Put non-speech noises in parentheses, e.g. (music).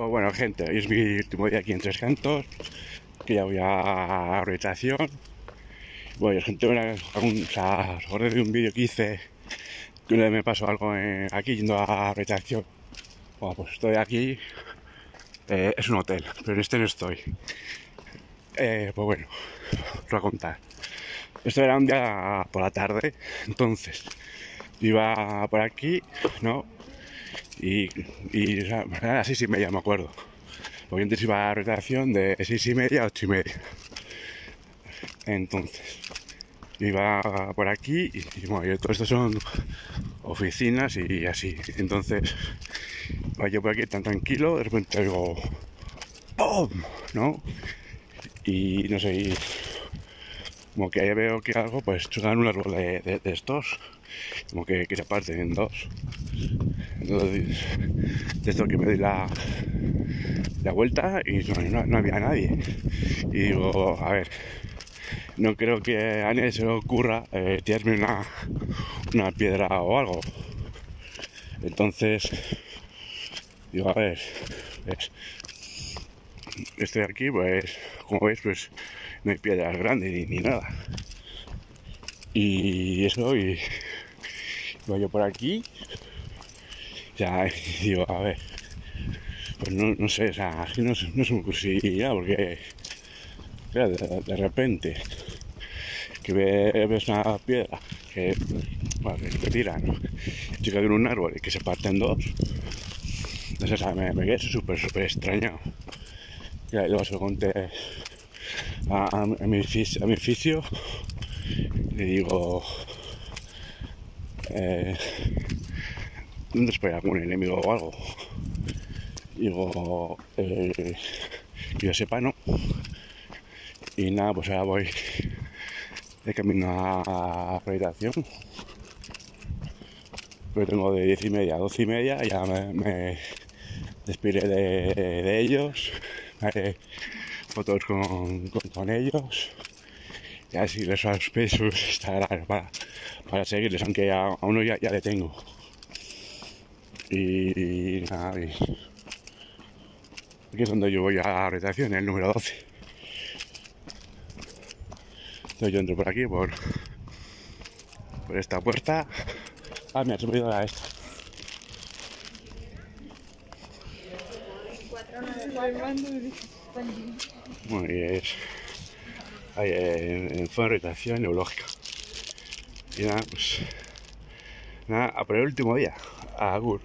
Pues bueno, gente, hoy es mi último día aquí en Tres Cantos, que ya voy a orientación. Bueno, gente, una, algún, o un vídeo que hice que me pasó algo aquí yendo a orientación. Bueno, pues estoy aquí, eh, es un hotel, pero en este no estoy. Eh, pues bueno, os voy a contar. Esto era un día por la tarde, entonces iba por aquí, ¿no? Y, y a las seis y media, me acuerdo. Porque antes iba a rotación de seis y media a ocho y media. Entonces, iba por aquí y, y bueno, todo esto son oficinas y así. Entonces, yo por aquí tan tranquilo, de repente oigo ¡PUM! ¿No? Y no sé, como que ahí veo que algo, pues chocan un árbol de, de- de estos, como que, que se parten en dos. De esto que me doy la, la vuelta y no, había nadie. Y digo, a ver, no creo que a nadie se le ocurra eh, tirarme una, una piedra o algo. Entonces, digo, a ver, estoy aquí, pues, como veis, pues no hay piedras grandes ni, nada. Y eso, y voy yo por aquí, (laughs) y digo, a ver, pues no, no sé, o sea, no, no se me ocurriría, porque, de, repente, que ve- ves una piedra que, te tiran, ¿no? cae en un árbol y que se parte en dos, entonces, o sea, me, me quedé súper, súper extrañado. Y luego se lo conté a, a- a mi, a mi fisio, le digo, eh, ¿dónde espera algún enemigo o algo? Digo, eh, yo sepa, no. Y nada, pues ahora voy de camino a, habitación. Pero tengo de 10 y media a 12 y media, ya me, me de, ellos, haré fotos con, con, ellos. Y así les sus Instagram (laughs) para, para seguirles, aunque a, a uno ya, ya le tengo. Y, nada, y aquí es donde yo voy a la habitación, el número 12. Entonces yo entro por aquí, por, por esta puerta. Ah, me ha subido la esta. Bueno, y es ahí en, en zona de neurológica. Y nada, pues nada, a por el último día. A Agur.